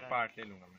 Part ले लूँगा मैं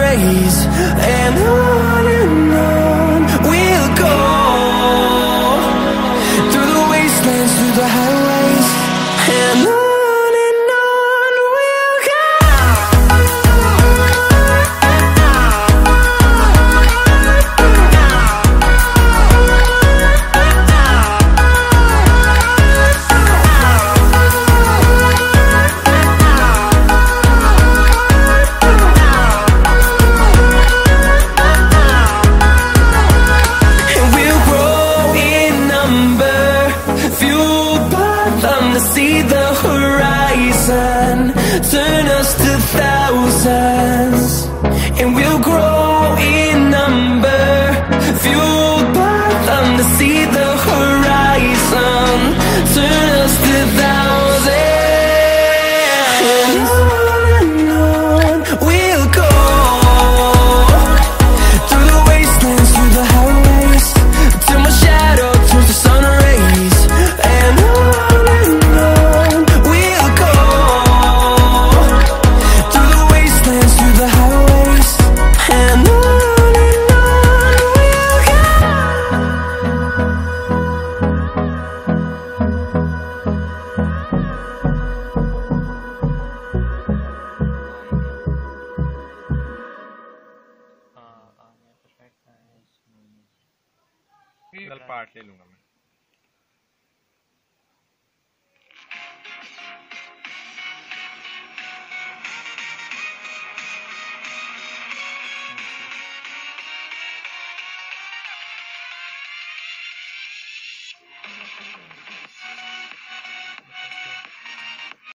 Rays, and on and on part ले लूँगा मैं।